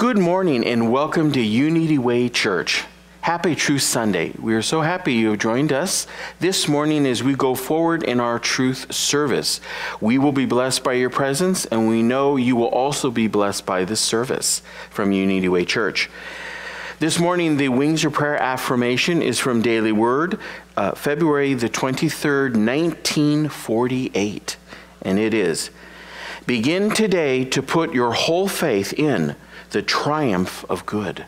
Good morning and welcome to Unity Way Church. Happy Truth Sunday. We are so happy you have joined us this morning as we go forward in our truth service. We will be blessed by your presence, and we know you will also be blessed by this service from Unity Way Church. This morning, the Wings of Prayer affirmation is from Daily Word, uh, February the 23rd, 1948. And it is Begin today to put your whole faith in the triumph of good.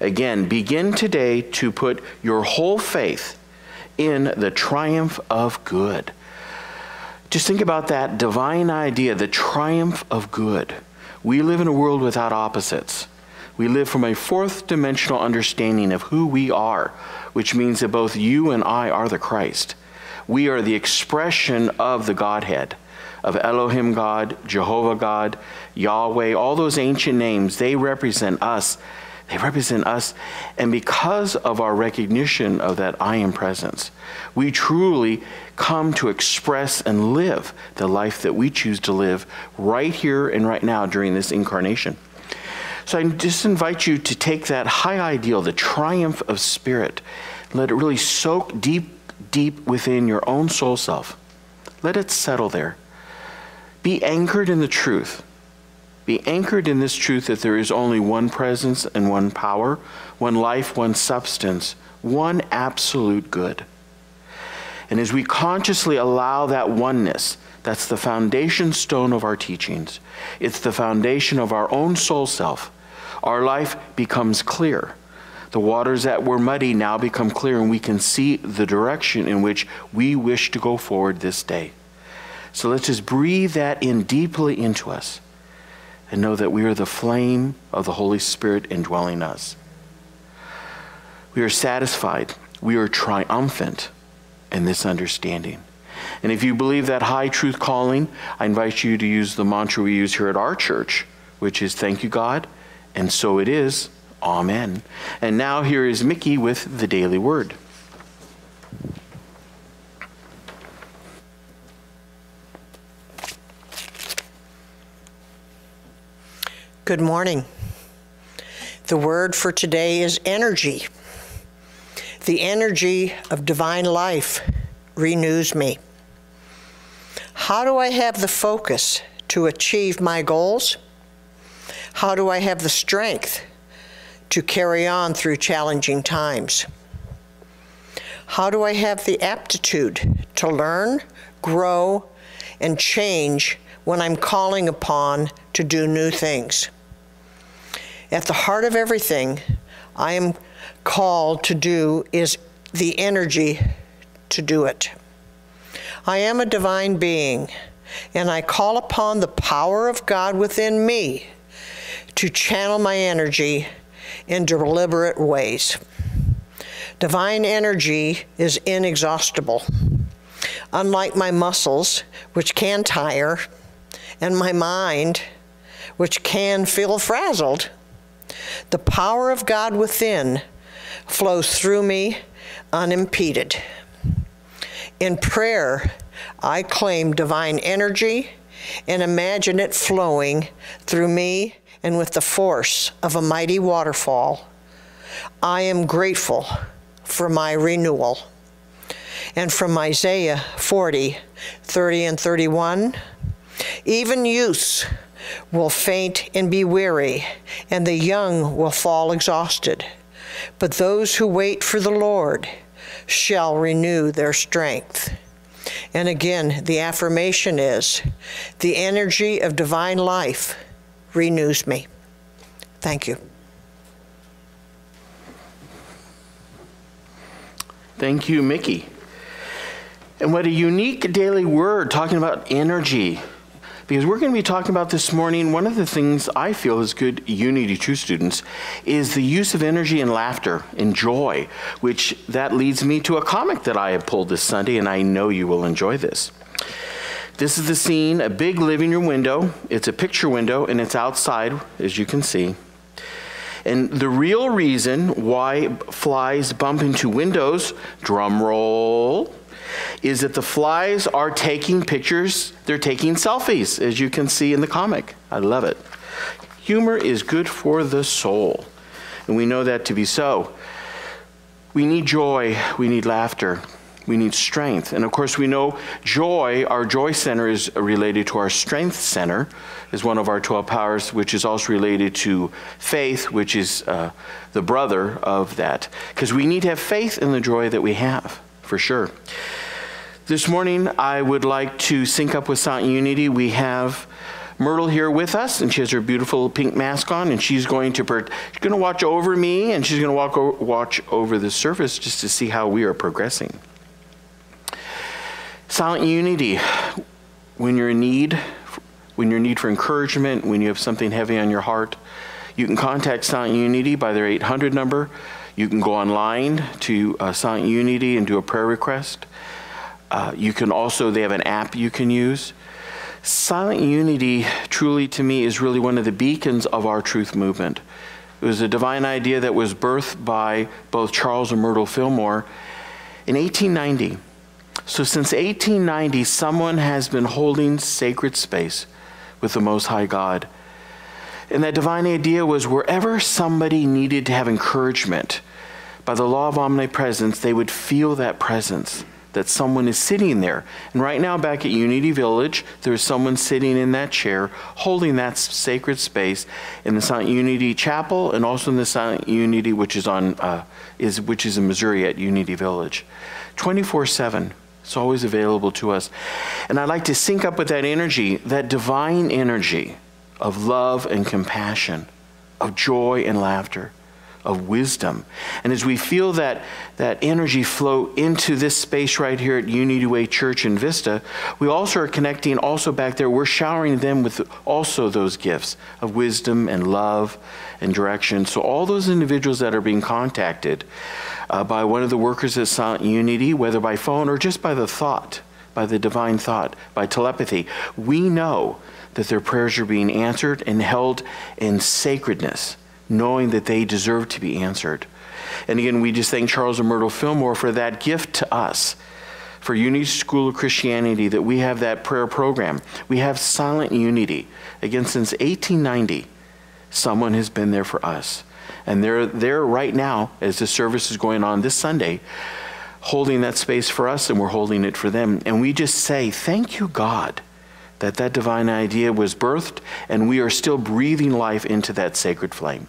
Again, begin today to put your whole faith in the triumph of good. Just think about that divine idea, the triumph of good. We live in a world without opposites. We live from a fourth dimensional understanding of who we are, which means that both you and I are the Christ. We are the expression of the Godhead, of Elohim God, Jehovah God, Yahweh, all those ancient names, they represent us. They represent us. And because of our recognition of that I am presence, we truly come to express and live the life that we choose to live right here and right now during this incarnation. So I just invite you to take that high ideal, the triumph of spirit, let it really soak deep, deep within your own soul self. Let it settle there. Be anchored in the truth. Be anchored in this truth that there is only one presence and one power, one life, one substance, one absolute good. And as we consciously allow that oneness, that's the foundation stone of our teachings. It's the foundation of our own soul self our life becomes clear. The waters that were muddy now become clear, and we can see the direction in which we wish to go forward this day. So let's just breathe that in deeply into us and know that we are the flame of the Holy Spirit indwelling us. We are satisfied, we are triumphant in this understanding. And if you believe that high truth calling, I invite you to use the mantra we use here at our church, which is thank you, God and so it is. Amen. And now here is Mickey with the daily word. Good morning. The word for today is energy. The energy of divine life renews me. How do I have the focus to achieve my goals? How do I have the strength to carry on through challenging times? How do I have the aptitude to learn, grow, and change when I'm calling upon to do new things? At the heart of everything I am called to do is the energy to do it. I am a divine being, and I call upon the power of God within me to channel my energy in deliberate ways. Divine energy is inexhaustible. Unlike my muscles, which can tire, and my mind, which can feel frazzled, the power of God within flows through me unimpeded. In prayer, I claim divine energy and imagine it flowing through me and with the force of a mighty waterfall. I am grateful for my renewal. And from Isaiah 40, 30 and 31, even youths will faint and be weary, and the young will fall exhausted. But those who wait for the Lord shall renew their strength. And again, the affirmation is the energy of divine life renews me. Thank you. Thank you, Mickey. And what a unique daily word talking about energy. Because we're going to be talking about this morning, one of the things I feel is good Unity True students is the use of energy and laughter and joy, which that leads me to a comic that I have pulled this Sunday, and I know you will enjoy this. This is the scene, a big living room window. It's a picture window and it's outside, as you can see. And the real reason why flies bump into windows, drum roll, is that the flies are taking pictures, they're taking selfies, as you can see in the comic. I love it. humor is good for the soul. And we know that to be so. We need joy, we need laughter, we need strength. And of course, we know joy, our joy center is related to our strength center, is one of our 12 powers, which is also related to faith, which is uh, the brother of that. Because we need to have faith in the joy that we have, for sure. This morning, I would like to sync up with Silent Unity. We have Myrtle here with us, and she has her beautiful pink mask on, and she's going to she's going to watch over me, and she's going to walk watch over the service just to see how we are progressing. Silent unity. When you're in need, when you're in need for encouragement, when you have something heavy on your heart, you can contact Silent Unity by their 800 number. You can go online to uh, Silent Unity and do a prayer request. Uh, you can also, they have an app you can use. Silent unity, truly to me, is really one of the beacons of our truth movement. It was a divine idea that was birthed by both Charles and Myrtle Fillmore in 1890. So, since 1890, someone has been holding sacred space with the Most High God. And that divine idea was wherever somebody needed to have encouragement, by the law of omnipresence, they would feel that presence that someone is sitting there. And right now, back at Unity Village, there's someone sitting in that chair holding that sacred space in the Silent Unity Chapel and also in the Silent Unity, which is, on, uh, is, which is in Missouri at Unity Village. 24 7. It's always available to us. And I'd like to sync up with that energy, that divine energy of love and compassion, of joy and laughter of wisdom. And as we feel that, that energy flow into this space right here at Unity Way Church in Vista, we also are connecting also back there. We're showering them with also those gifts of wisdom and love and direction. So all those individuals that are being contacted uh, by one of the workers at Silent Unity, whether by phone or just by the thought, by the divine thought, by telepathy, we know that their prayers are being answered and held in sacredness knowing that they deserve to be answered. And again, we just thank Charles and Myrtle Fillmore for that gift to us, for Unity School of Christianity, that we have that prayer program. We have silent unity. Again, since 1890, someone has been there for us. And they're there right now as the service is going on this Sunday, holding that space for us, and we're holding it for them. And we just say, Thank you, God that that divine idea was birthed and we are still breathing life into that sacred flame.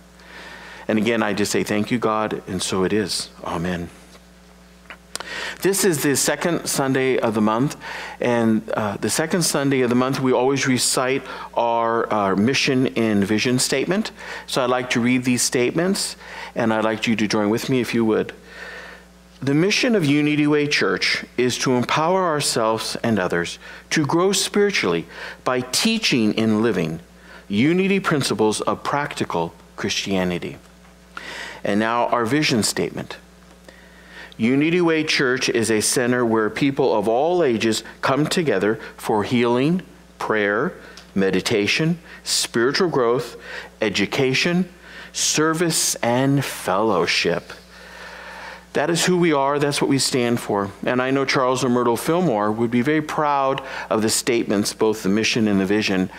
And again, I just say thank you, God, and so it is. Amen. This is the second Sunday of the month, and uh, the second Sunday of the month, we always recite our, our mission and vision statement. So I'd like to read these statements, and I'd like you to join with me if you would. The mission of Unity Way Church is to empower ourselves and others to grow spiritually by teaching and living unity principles of practical Christianity. And now, our vision statement. Unity Way Church is a center where people of all ages come together for healing, prayer, meditation, spiritual growth, education, service, and fellowship. That is who we are. That's what we stand for. And I know Charles and Myrtle Fillmore would be very proud of the statements, both the mission and the vision,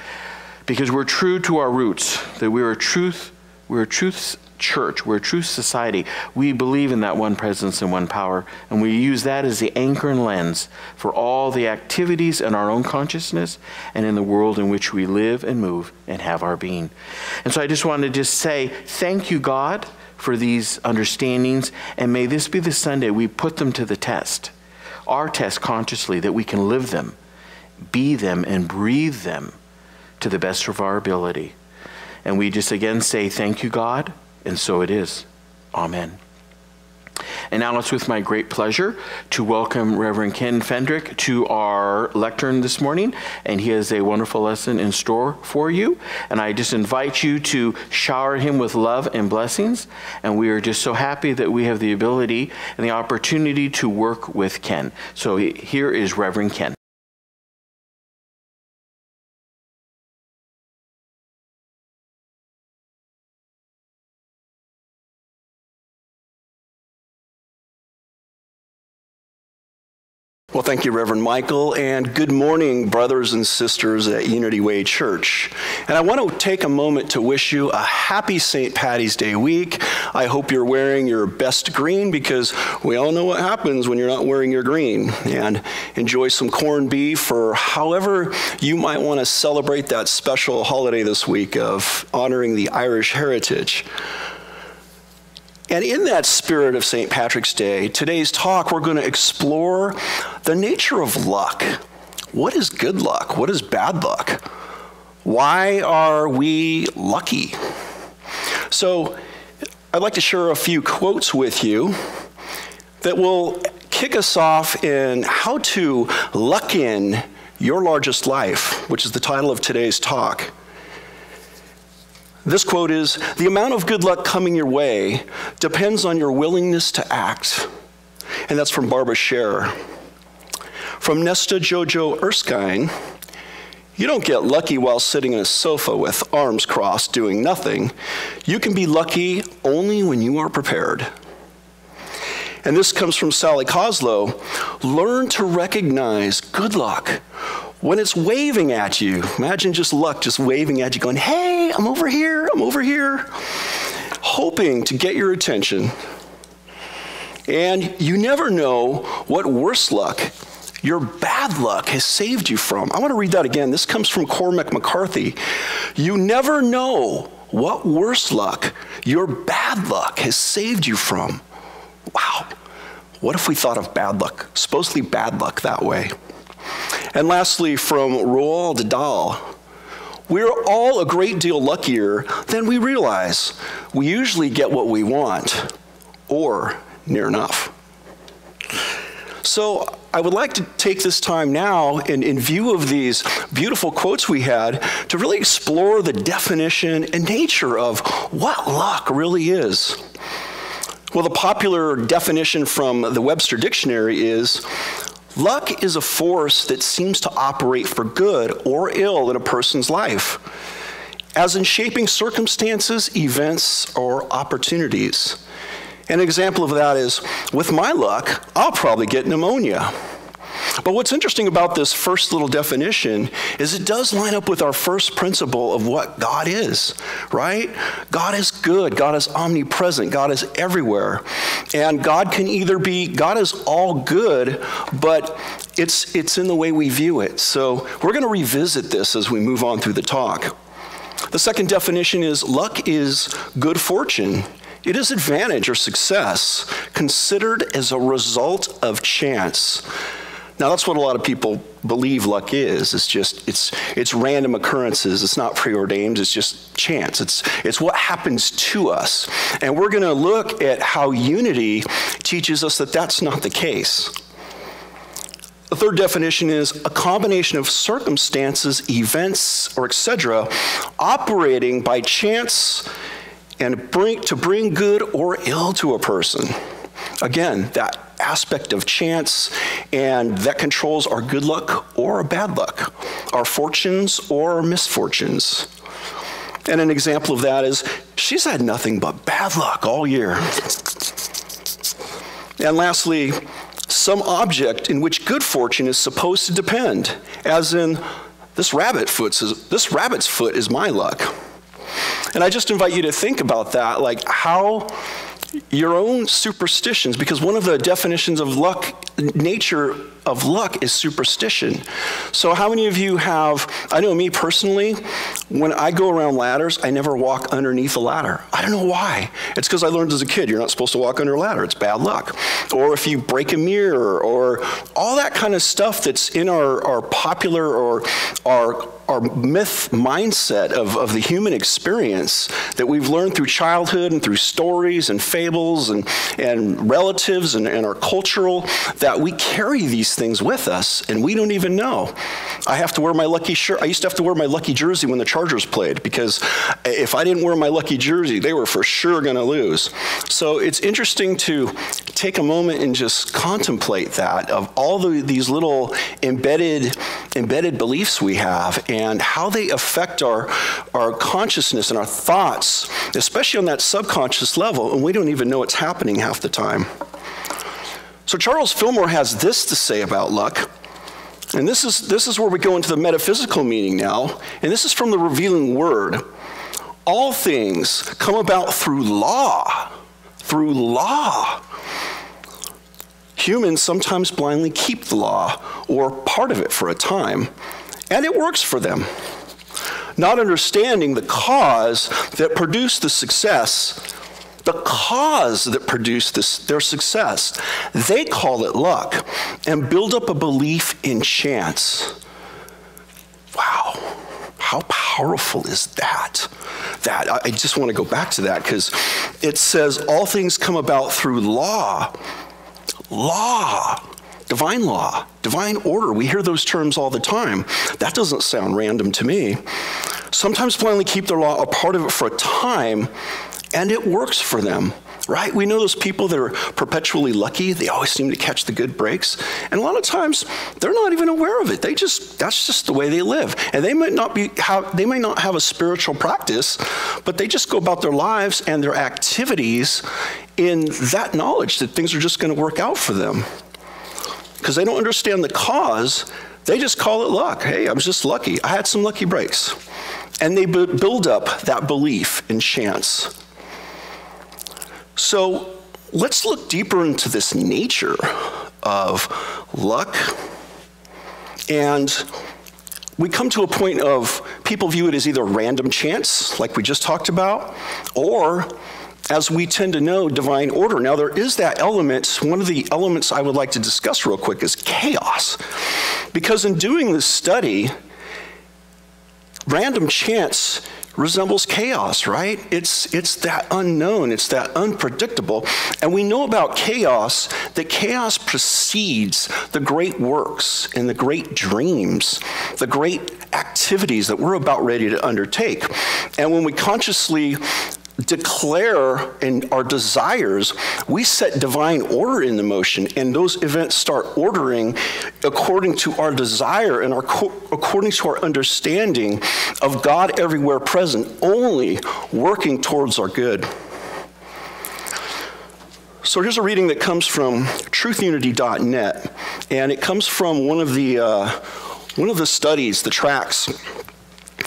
because we're true to our roots, that we're a truth, we're truth church. We're a true society. We believe in that one presence and one power, and we use that as the anchor and lens for all the activities in our own consciousness and in the world in which we live and move and have our being. And so I just want to just say thank you, God, for these understandings, and may this be the Sunday we put them to the test, our test consciously, that we can live them, be them, and breathe them to the best of our ability. And we just again say, Thank you, God. And so it is. Amen. And now it's with my great pleasure to welcome Reverend Ken Fendrick to our lectern this morning. And he has a wonderful lesson in store for you. And I just invite you to shower him with love and blessings. And we are just so happy that we have the ability and the opportunity to work with Ken. So here is Reverend Ken. Well, thank you, Reverend Michael, and good morning, brothers and sisters at Unity Way Church. And I want to take a moment to wish you a happy St. Patty's Day week. I hope you're wearing your best green because we all know what happens when you're not wearing your green. And enjoy some corned beef or however you might want to celebrate that special holiday this week of honoring the Irish heritage. And in that spirit of St. Patrick's Day, today's talk, we're going to explore the nature of luck. What is good luck? What is bad luck? Why are we lucky? So, I'd like to share a few quotes with you that will kick us off in how to luck in your largest life, which is the title of today's talk. This quote is The amount of good luck coming your way depends on your willingness to act. And that's from Barbara Sher. From Nesta Jojoe Erskine You don't get lucky while sitting in a sofa with arms crossed doing nothing. You can be lucky only when you are prepared. And this comes from Sally Koslow Learn to recognize good luck when it's waving at you, imagine just luck just waving at you, going, Hey, I'm over here, I'm over here, hoping to get your attention. And you never know what worse luck your bad luck has saved you from. I want to read that again. This comes from Cormac McCarthy. You never know what worse luck your bad luck has saved you from. Wow. What if we thought of bad luck, supposedly bad luck, that way? And lastly, from Roald Dahl, we're all a great deal luckier than we realize. We usually get what we want, or near enough. So I would like to take this time now, in, in view of these beautiful quotes we had, to really explore the definition and nature of what luck really is. Well, the popular definition from the Webster Dictionary is Luck is a force that seems to operate for good or ill in a person's life, as in shaping circumstances, events, or opportunities. An example of that is with my luck, I'll probably get pneumonia. But what's interesting about this first little definition is it does line up with our first principle of what God is, right? God is good, God is omnipresent, God is everywhere. And God can either be, God is all good, but it's, it's in the way we view it. So we're going to revisit this as we move on through the talk. The second definition is luck is good fortune. It is advantage or success considered as a result of chance. Now that's what a lot of people believe luck is. It's just it's it's random occurrences. It's not preordained. It's just chance. It's it's what happens to us. And we're going to look at how unity teaches us that that's not the case. The third definition is a combination of circumstances, events, or etc., operating by chance and bring, to bring good or ill to a person. Again, that aspect of chance, and that controls our good luck or our bad luck, our fortunes or our misfortunes. And an example of that is she's had nothing but bad luck all year. And lastly, some object in which good fortune is supposed to depend, as in this rabbit foot is, this rabbit's foot is my luck. And I just invite you to think about that, like how your own superstitions, because one of the definitions of luck, nature of luck, is superstition. So, how many of you have? I know me personally, when I go around ladders, I never walk underneath a ladder. I don't know why. It's because I learned as a kid you're not supposed to walk under a ladder, it's bad luck. Or if you break a mirror, or all that kind of stuff that's in our, our popular or our our myth mindset of, of the human experience that we've learned through childhood and through stories and fables and, and relatives and, and our cultural, that we carry these things with us and we don't even know. I have to wear my lucky shirt. I used to have to wear my lucky jersey when the Chargers played because if I didn't wear my lucky jersey, they were for sure going to lose. So it's interesting to take a moment and just contemplate that of all the, these little embedded embedded beliefs we have and how they affect our, our consciousness and our thoughts, especially on that subconscious level, and we don't even know what's happening half the time. So Charles Fillmore has this to say about luck. And this is, this is where we go into the metaphysical meaning now. And this is from the revealing word. All things come about through law. Through law. Humans sometimes blindly keep the law or part of it for a time, and it works for them. Not understanding the cause that produced the success the cause that produced this, their success. They call it luck and build up a belief in chance. Wow, how powerful is that? That I just want to go back to that because it says all things come about through law. Law, divine law, divine order. We hear those terms all the time. That doesn't sound random to me. Sometimes blindly keep their law a part of it for a time and it works for them right? We know those people that are perpetually lucky. They always seem to catch the good breaks. And a lot of times they're not even aware of it. They just, that's just the way they live. And they might not be, have, they may not have a spiritual practice, but they just go about their lives and their activities in that knowledge that things are just going to work out for them. Because they don't understand the cause. They just call it luck. Hey, I was just lucky. I had some lucky breaks. And they build up that belief in chance. So let's look deeper into this nature of luck. And we come to a point of people view it as either random chance, like we just talked about, or as we tend to know, divine order. Now, there is that element. One of the elements I would like to discuss real quick is chaos. Because in doing this study, random chance resembles chaos, right? It's, it's that unknown, it's that unpredictable. And we know about chaos that chaos precedes the great works and the great dreams, the great activities that we're about ready to undertake. And when we consciously declare in our desires, we set divine order in the motion, and those events start ordering according to our desire and our, according to our understanding of God everywhere present, only working towards our good. So here's a reading that comes from truthunity.net, and it comes from one of the uh, one of the studies, the tracks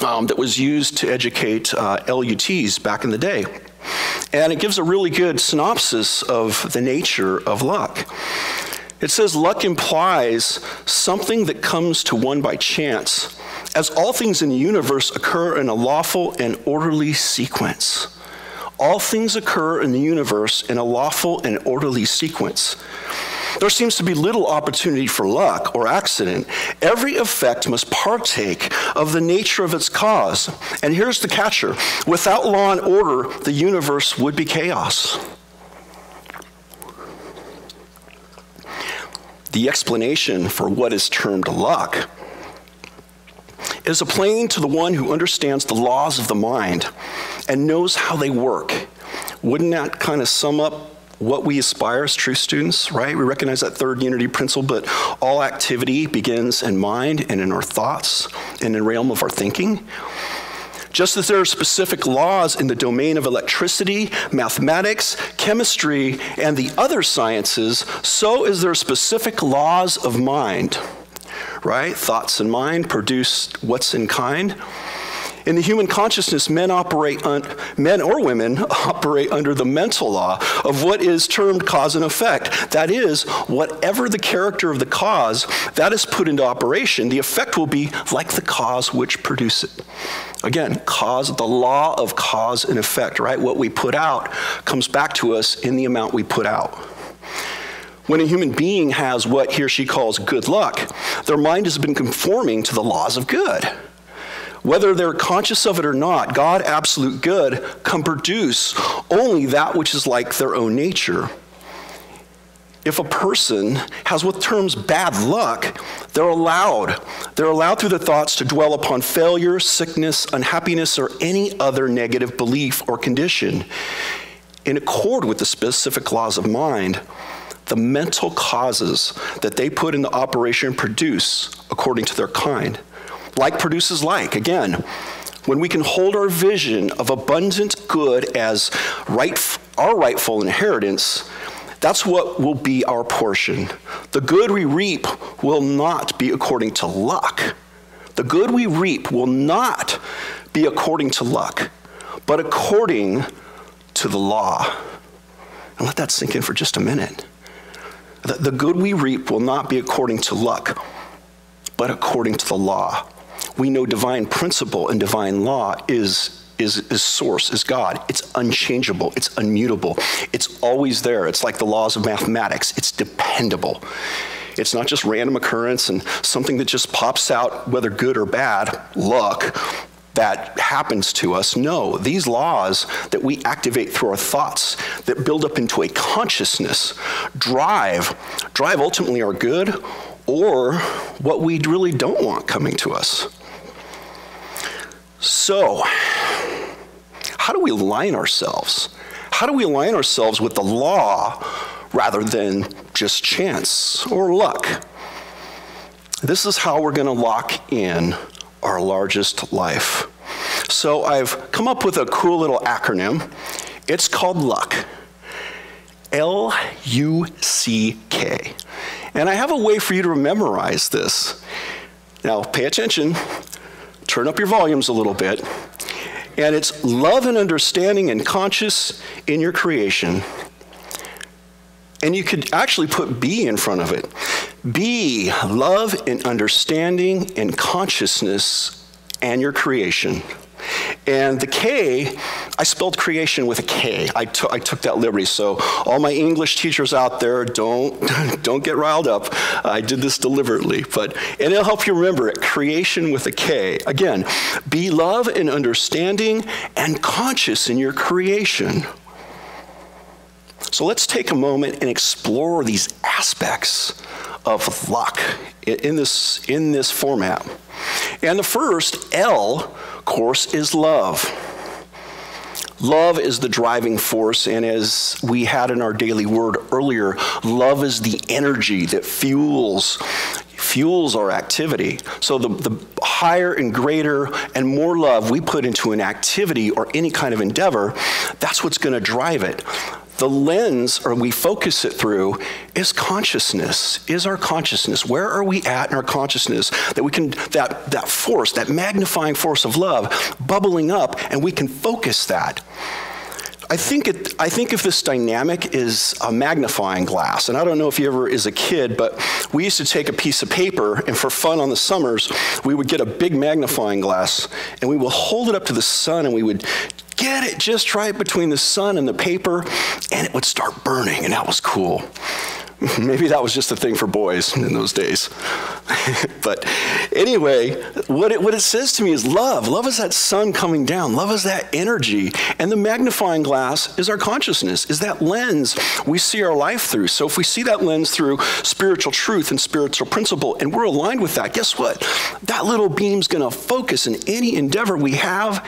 um, that was used to educate uh, LUTs back in the day. And it gives a really good synopsis of the nature of luck. It says luck implies something that comes to one by chance, as all things in the universe occur in a lawful and orderly sequence. All things occur in the universe in a lawful and orderly sequence. There seems to be little opportunity for luck or accident. Every effect must partake of the nature of its cause. And here's the catcher without law and order, the universe would be chaos. The explanation for what is termed luck is a plain to the one who understands the laws of the mind and knows how they work. Wouldn't that kind of sum up what we aspire as true students, right? We recognize that third unity principle, but all activity begins in mind and in our thoughts and in the realm of our thinking. Just as there are specific laws in the domain of electricity, mathematics, chemistry, and the other sciences, so is there specific laws of mind, right? Thoughts and mind produce what's in kind. In the human consciousness, men operate, un, men or women operate under the mental law of what is termed cause and effect. That is, whatever the character of the cause that is put into operation, the effect will be like the cause which produced it. Again, cause, the law of cause and effect, right? What we put out comes back to us in the amount we put out. When a human being has what he or she calls good luck, their mind has been conforming to the laws of good. Whether they're conscious of it or not, God, absolute good, can produce only that which is like their own nature. If a person has what terms bad luck, they're allowed. They're allowed through the thoughts to dwell upon failure, sickness, unhappiness, or any other negative belief or condition. In accord with the specific laws of mind, the mental causes that they put into operation produce according to their kind. Like produces like. Again, when we can hold our vision of abundant good as right, our rightful inheritance, That's what will be our portion. The good we reap will not be according to luck. The good we reap will not be according to luck, but according to the law. And let that sink in for just a minute. The good we reap will not be according to luck, but according to the law. We know divine principle and divine law is is, is source, is God. It's unchangeable, it's immutable, it's always there. It's like the laws of mathematics, it's dependable. It's not just random occurrence and something that just pops out, whether good or bad, luck, that happens to us. No, these laws that we activate through our thoughts that build up into a consciousness drive, drive ultimately our good or what we really don't want coming to us. So, how do we align ourselves? How do we align ourselves with the law rather than just chance or luck? This is how we're going to lock in our largest life. So I've come up with a cool little acronym. It's called LUCK. L U C K. And I have a way for you to memorize this. Now, pay attention, turn up your volumes a little bit. And it's love and understanding and conscious in your creation. And you could actually put B in front of it. B, love and understanding and consciousness and your creation. And the K, I spelled creation with a K. I, I took that liberty. So all my English teachers out there, don't, don't get riled up. I did this deliberately. But, and it'll help you remember it, creation with a K. Again, be love and understanding and conscious in your creation. So let's take a moment and explore these aspects of luck in this, in this format. And the first, L, course, is love. Love is the driving force, and as we had in our daily word earlier, love is the energy that fuels fuels our activity. So the, the higher and greater and more love we put into an activity or any kind of endeavor, that's what's going to drive it the lens or we focus it through is consciousness is our consciousness. Where are we at in our consciousness that we can that that force that magnifying force of love bubbling up and we can focus that? I think, it, I think if this dynamic is a magnifying glass, and I don't know if you ever, as a kid, but we used to take a piece of paper, and for fun on the summers, we would get a big magnifying glass, and we would hold it up to the sun, and we would get it just right between the sun and the paper, and it would start burning, and that was cool. Maybe that was just a thing for boys in those days. but anyway, what it, what it says to me is love. Love is that sun coming down. Love is that energy. And the magnifying glass is our consciousness, is that lens we see our life through. So if we see that lens through spiritual truth and spiritual principle, and we're aligned with that, guess what? That little beam's going to focus in any endeavor we have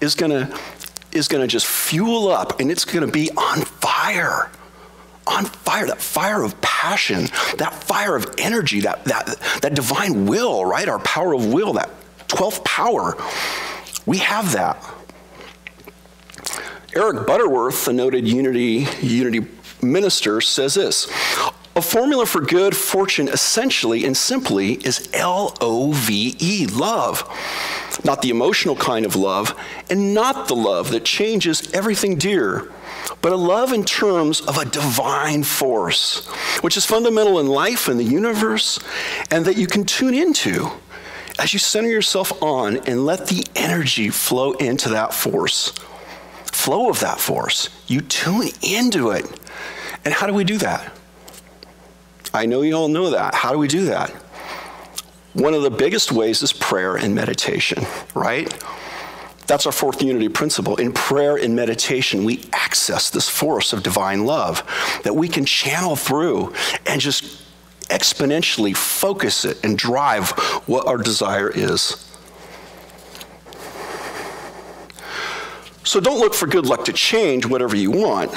is going to is going to just fuel up and it's going to be on fire. On fire, that fire of passion, that fire of energy, that, that, that divine will, right? Our power of will, that 12th power. We have that. Eric Butterworth, the noted Unity, Unity minister, says this a formula for good fortune essentially and simply is L O V E, love. Not the emotional kind of love, and not the love that changes everything dear, but a love in terms of a divine force, which is fundamental in life and the universe, and that you can tune into as you center yourself on and let the energy flow into that force. Flow of that force. You tune into it. And how do we do that? I know you all know that. How do we do that? One of the biggest ways is prayer and meditation, right? That's our fourth unity principle. In prayer and meditation, we access this force of divine love that we can channel through and just exponentially focus it and drive what our desire is. So don't look for good luck to change whatever you want.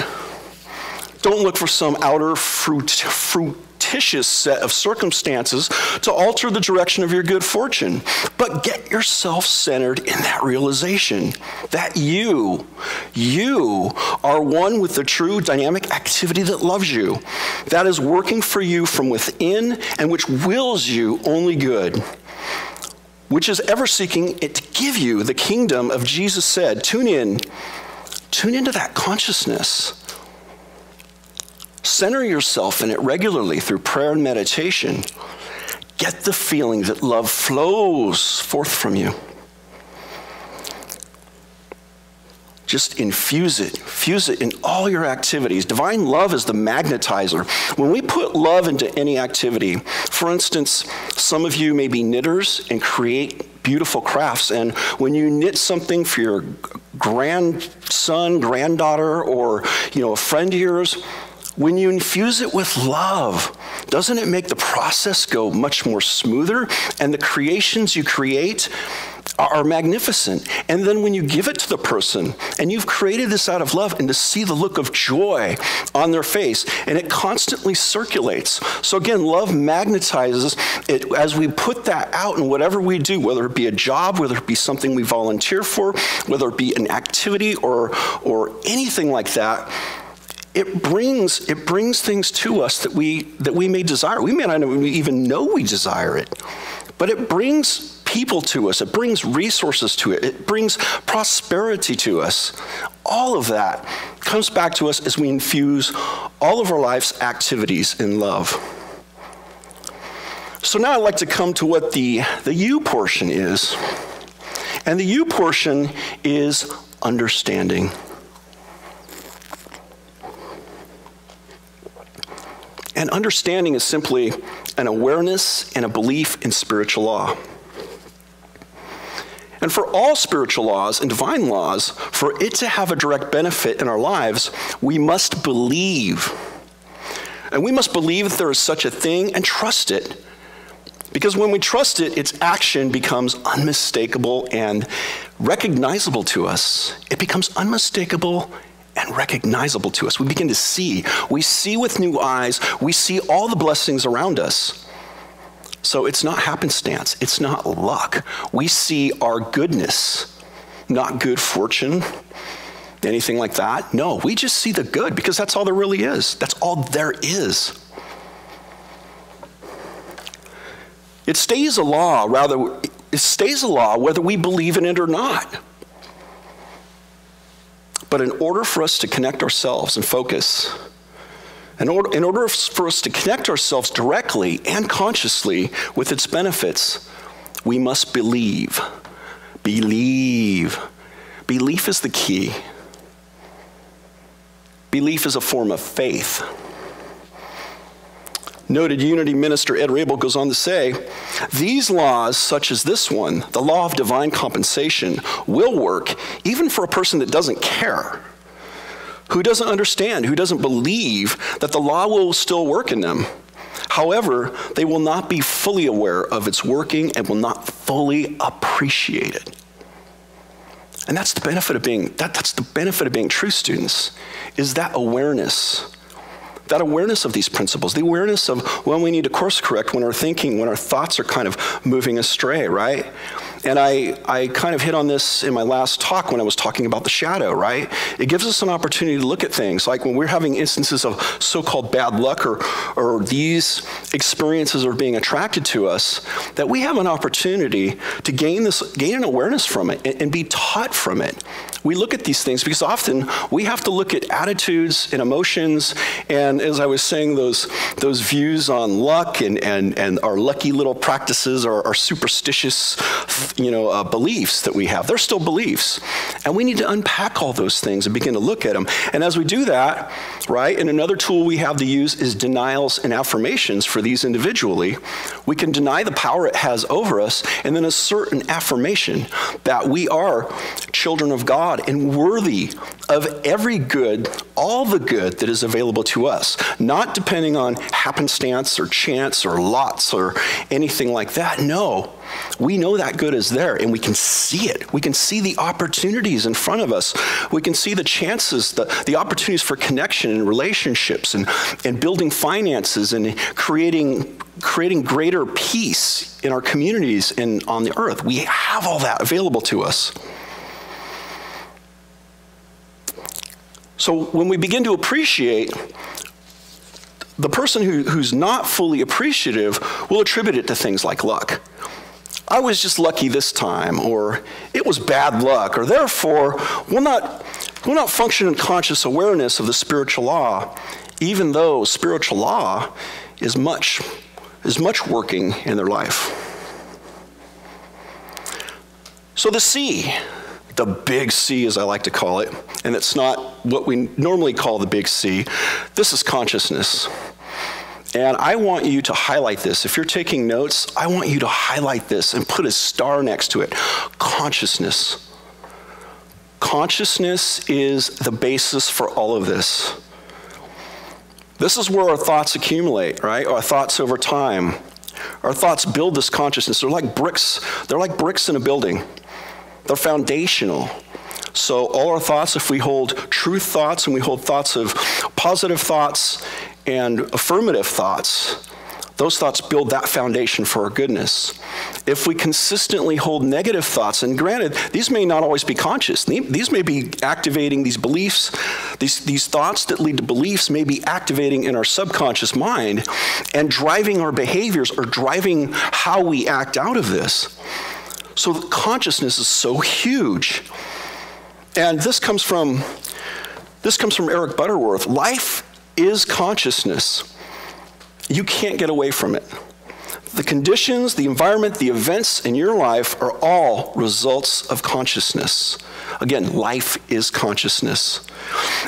Don't look for some outer fruit, fruit fictitious set of circumstances to alter the direction of your good fortune. But get yourself centered in that realization that you, you are one with the true dynamic activity that loves you, that is working for you from within and which wills you only good which is ever seeking it to give you the kingdom of Jesus said. Tune in. Tune into that consciousness. Center yourself in it regularly through prayer and meditation. Get the feeling that love flows forth from you. Just infuse it. Fuse it in all your activities. Divine love is the magnetizer. When we put love into any activity, for instance, some of you may be knitters and create beautiful crafts. And when you knit something for your grandson, granddaughter, or you know, a friend of yours, when you infuse it with love, doesn't it make the process go much more smoother? And the creations you create are magnificent. And then when you give it to the person and you've created this out of love and to see the look of joy on their face and it constantly circulates. So again, love magnetizes it as we put that out in whatever we do, whether it be a job, whether it be something we volunteer for, whether it be an activity or, or anything like that it brings it brings things to us that we that we may desire. We may not even know we desire it, but it brings people to us, it brings resources to it, it brings prosperity to us. All of that comes back to us as we infuse all of our life's activities in love. So now I'd like to come to what the, the you portion is. And the you portion is understanding. And understanding is simply an awareness and a belief in spiritual law. And for all spiritual laws and divine laws, for it to have a direct benefit in our lives, we must believe. And we must believe that there is such a thing and trust it. Because when we trust it, its action becomes unmistakable and recognizable to us. It becomes unmistakable and recognizable to us. We begin to see. We see with new eyes. We see all the blessings around us. So it's not happenstance, it's not luck. We see our goodness, not good fortune, anything like that. No, we just see the good because that's all there really is. That's all there is. It stays a law, rather, it stays a law whether we believe in it or not. But in order for us to connect ourselves and focus, in order, in order for us to connect ourselves directly and consciously with its benefits, we must believe. Believe. Belief is the key. Belief is a form of faith. Noted Unity minister Ed Rabel goes on to say these laws, such as this one, the law of divine compensation, will work even for a person that doesn't care who doesn't understand, who doesn't believe that the law will still work in them. However, they will not be fully aware of its working and will not fully appreciate it. And that's the benefit of being that, that's the benefit of being true students is that awareness. That awareness of these principles, the awareness of when we need to course correct, when our thinking, when our thoughts are kind of moving astray, right? And I, I kind of hit on this in my last talk when I was talking about the shadow, right? It gives us an opportunity to look at things like when we're having instances of so called bad luck or, or these experiences are being attracted to us, that we have an opportunity to gain, this, gain an awareness from it and, and be taught from it. We look at these things because often we have to look at attitudes and emotions, and as I was saying, those, those views on luck and, and, and our lucky little practices, our, our superstitious you know, uh, beliefs that we have. They're still beliefs. And we need to unpack all those things and begin to look at them. And as we do that, right, and another tool we have to use is denials and affirmations for these individually. We can deny the power it has over us and then assert an affirmation that we are children of God and worthy of every good, all the good that is available to us, not depending on happenstance or chance or lots or anything like that. No, we know that good is there and we can see it. We can see the opportunities in front of us. We can see the chances, the, the opportunities for connection and relationships and, and building finances and creating, creating greater peace in our communities and on the earth. We have all that available to us. So when we begin to appreciate, the person who, who's not fully appreciative will attribute it to things like luck. I was just lucky this time, or it was bad luck, or therefore will not, will not function in conscious awareness of the spiritual law, even though spiritual law is much, is much working in their life. So the C, the big C, as I like to call it, and it's not what we normally call the big C. This is consciousness. And I want you to highlight this. If you're taking notes, I want you to highlight this and put a star next to it. Consciousness. Consciousness is the basis for all of this. This is where our thoughts accumulate, right? Our thoughts over time. Our thoughts build this consciousness. They're like bricks. They're like bricks in a building. They're foundational. So, all our thoughts, if we hold true thoughts and we hold thoughts of positive thoughts and affirmative thoughts, those thoughts build that foundation for our goodness. If we consistently hold negative thoughts, and granted, these may not always be conscious, these may be activating these beliefs, these, these thoughts that lead to beliefs may be activating in our subconscious mind and driving our behaviors or driving how we act out of this. So the consciousness is so huge. And this comes from this comes from Eric Butterworth. Life is consciousness. You can't get away from it. The conditions, the environment, the events in your life are all results of consciousness. Again, life is consciousness.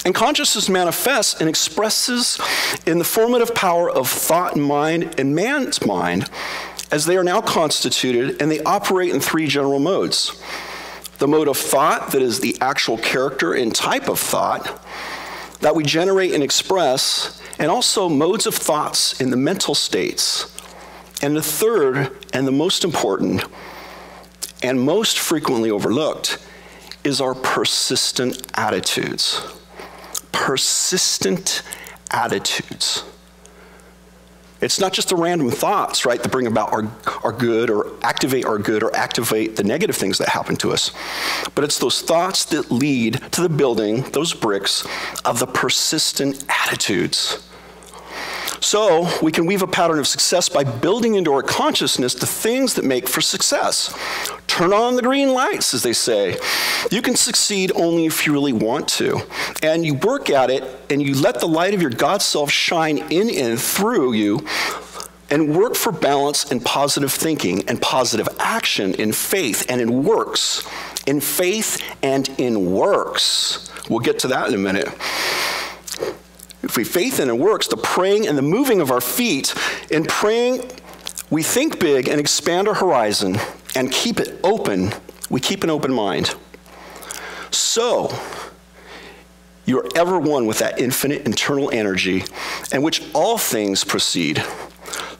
And consciousness manifests and expresses in the formative power of thought and mind and man's mind as they are now constituted, and they operate in three general modes. The mode of thought, that is the actual character and type of thought that we generate and express, and also modes of thoughts in the mental states. And the third, and the most important, and most frequently overlooked, is our persistent attitudes. Persistent attitudes. It's not just the random thoughts, right, that bring about our, our good or activate our good or activate the negative things that happen to us. But it's those thoughts that lead to the building, those bricks, of the persistent attitudes so we can weave a pattern of success by building into our consciousness the things that make for success. Turn on the green lights, as they say. You can succeed only if you really want to. And you work at it and you let the light of your God self shine in and through you and work for balance and positive thinking and positive action in faith and in works. In faith and in works. We'll get to that in a minute. If we faith in works, the praying and the moving of our feet, in praying, we think big and expand our horizon and keep it open. We keep an open mind. So, you're ever one with that infinite internal energy in which all things proceed.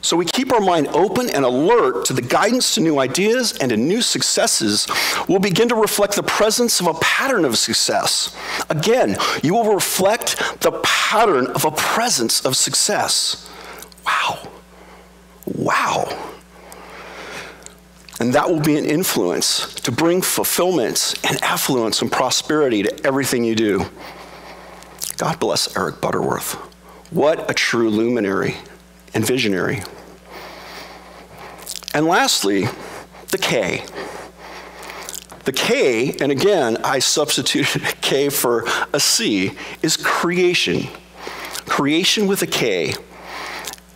So we keep our mind open and alert to the guidance to new ideas and to new successes. We'll begin to reflect the presence of a pattern of success. Again, you will reflect the pattern of a presence of success. Wow. Wow. And that will be an influence to bring fulfillment and affluence and prosperity to everything you do. God bless Eric Butterworth. What a true luminary and visionary. And lastly, the K. The K, and again, I substituted K for a C, is creation. Creation with a K.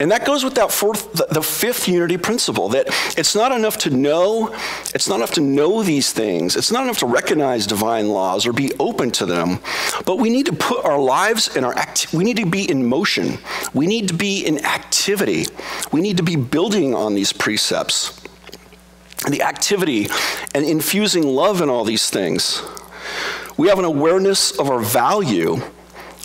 And that goes with that fourth, the, fifth unity principle that it's not enough to know, it's not enough to know these things, it's not enough to recognize divine laws or be open to them, but we need to put our lives and our act, we need to be in motion, we need to be in activity, we need to be building on these precepts. The activity and infusing love in all these things. We have an awareness of our value,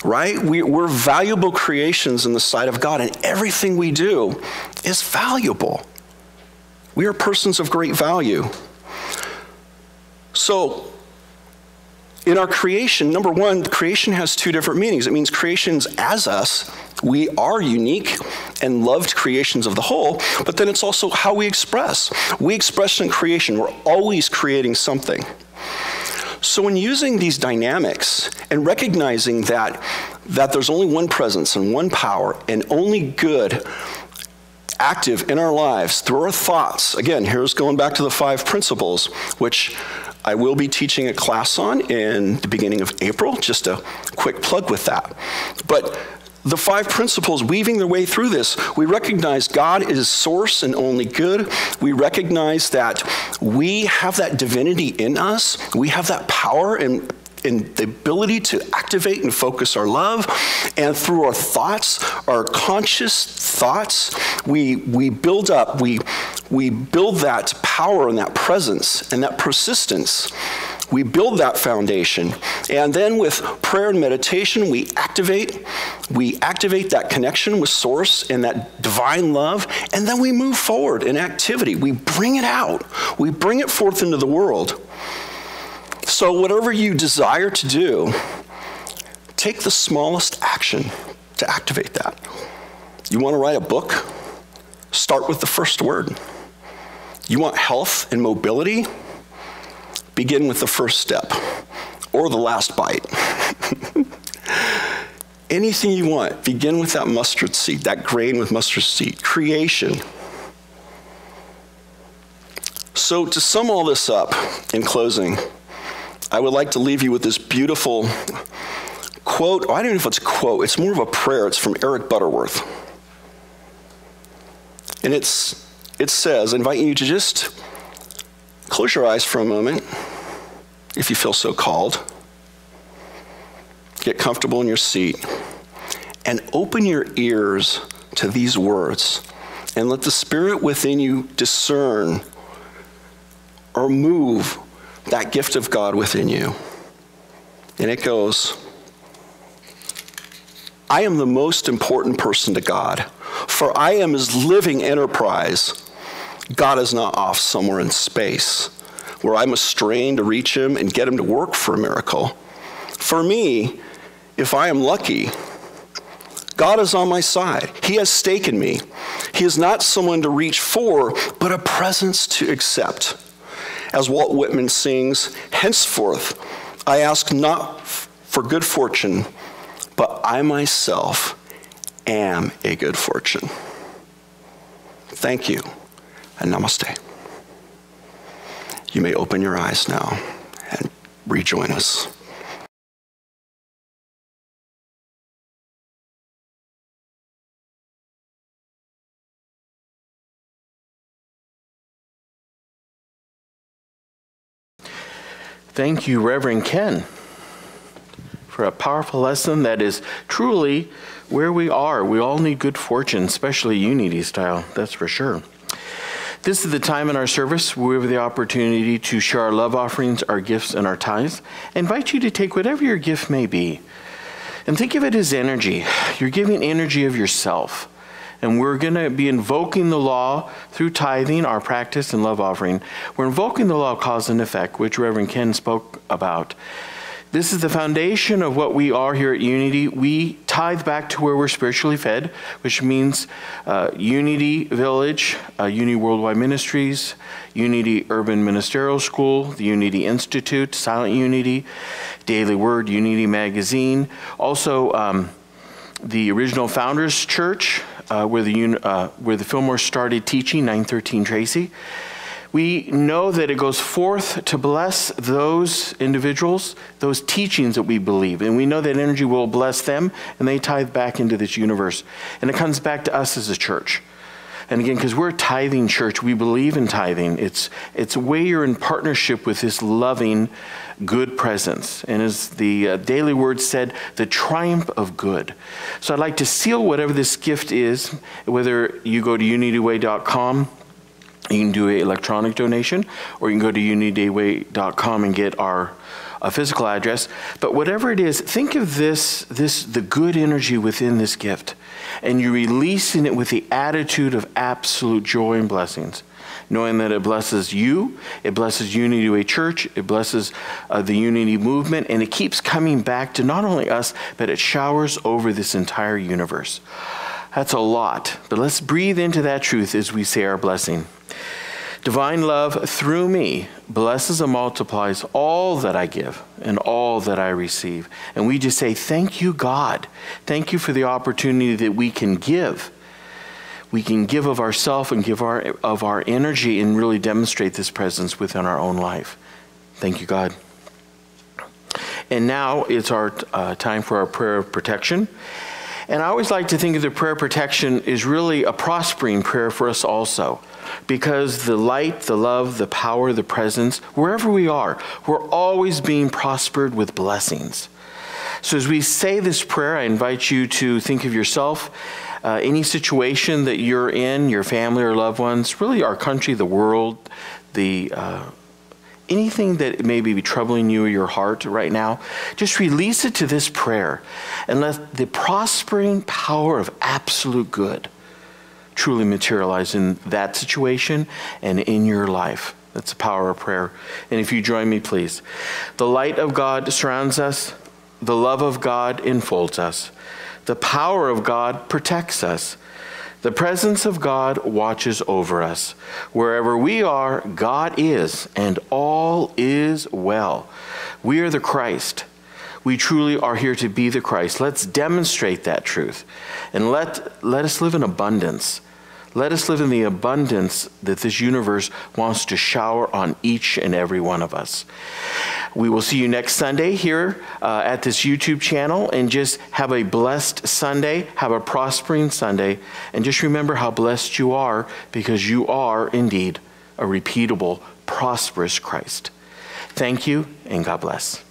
right? We, we're valuable creations in the sight of God, and everything we do is valuable. We are persons of great value. So, in our creation, number one, creation has two different meanings. It means creations as us, we are unique and loved creations of the whole, but then it's also how we express. We express in creation, we're always creating something. So, in using these dynamics and recognizing that, that there's only one presence and one power and only good active in our lives through our thoughts, again, here's going back to the five principles, which I will be teaching a class on in the beginning of April, just a quick plug with that. But the five principles weaving their way through this, we recognize God is source and only good. We recognize that we have that divinity in us. We have that power and in the ability to activate and focus our love. And through our thoughts, our conscious thoughts, we, we build up, we, we build that power and that presence and that persistence. We build that foundation. And then with prayer and meditation, we activate, we activate that connection with source and that divine love, and then we move forward in activity. We bring it out. We bring it forth into the world. So, whatever you desire to do, take the smallest action to activate that. You want to write a book? Start with the first word. You want health and mobility? Begin with the first step or the last bite. Anything you want, begin with that mustard seed, that grain with mustard seed. Creation. So, to sum all this up in closing, I would like to leave you with this beautiful quote. I don't even know if it's a quote, it's more of a prayer. It's from Eric Butterworth. And it's, it says, I invite you to just close your eyes for a moment, if you feel so called. Get comfortable in your seat and open your ears to these words and let the Spirit within you discern or move that gift of God within you. And it goes I am the most important person to God, for I am his living enterprise. God is not off somewhere in space where I must strain to reach him and get him to work for a miracle. For me, if I am lucky, God is on my side. He has staken me. He is not someone to reach for, but a presence to accept as Walt Whitman sings, henceforth I ask not for good fortune, but I myself am a good fortune. Thank you, and namaste. You may open your eyes now and rejoin us. Thank you, Reverend Ken, for a powerful lesson that is truly where we are. We all need good fortune, especially Unity style, that's for sure. This is the time in our service where we have the opportunity to share our love offerings, our gifts, and our tithes. I invite you to take whatever your gift may be and think of it as energy. You're giving energy of yourself. And we're going to be invoking the law through tithing, our practice, and love offering. We're invoking the law of cause and effect, which Reverend Ken spoke about. This is the foundation of what we are here at Unity. We tithe back to where we're spiritually fed, which means uh, Unity Village, uh, Unity Worldwide Ministries, Unity Urban Ministerial School, the Unity Institute, Silent Unity, Daily Word, Unity Magazine. Also, um, the original Founders Church, uh, where, the, uh, where the Fillmore started teaching, 913 Tracy. We know that it goes forth to bless those individuals, those teachings that we believe. And we know that energy will bless them, and they tithe back into this universe. And it comes back to us as a church. And again, because we're a tithing church, we believe in tithing. It's, it's a way you're in partnership with this loving, good presence. And as the uh, daily word said, the triumph of good. So I'd like to seal whatever this gift is, whether you go to unityway.com. You can do an electronic donation, or you can go to unityway.com and get our a physical address. But whatever it is, think of this, this the good energy within this gift, and you're releasing it with the attitude of absolute joy and blessings knowing that it blesses you, it blesses Unity Way Church, it blesses uh, the Unity movement, and it keeps coming back to not only us, but it showers over this entire universe. That's a lot, but let's breathe into that truth as we say our blessing. Divine love through me blesses and multiplies all that I give and all that I receive. And we just say, Thank you, God. Thank you for the opportunity that we can give we can give of ourself and give our, of our energy and really demonstrate this presence within our own life. Thank you, God. And now it's our uh, time for our prayer of protection. And I always like to think of the prayer of protection is really a prospering prayer for us also. Because the light, the love, the power, the presence, wherever we are, we're always being prospered with blessings. So as we say this prayer, I invite you to think of yourself uh, any situation that you're in, your family or loved ones, really our country, the world, the uh, anything that may be troubling you or your heart right now, just release it to this prayer and let the prospering power of absolute good truly materialize in that situation and in your life. That's the power of prayer. And if you join me, please. The light of God surrounds us, the love of God enfolds us. The power of God protects us. The presence of God watches over us. Wherever we are, God is, and all is well. We are the Christ. We truly are here to be the Christ. Let's demonstrate that truth. And let, let us live in abundance. Let us live in the abundance that this universe wants to shower on each and every one of us. We will see you next Sunday here uh, at this YouTube channel and just have a blessed Sunday, have a prospering Sunday, and just remember how blessed you are because you are indeed a repeatable, prosperous Christ. Thank you, and God bless.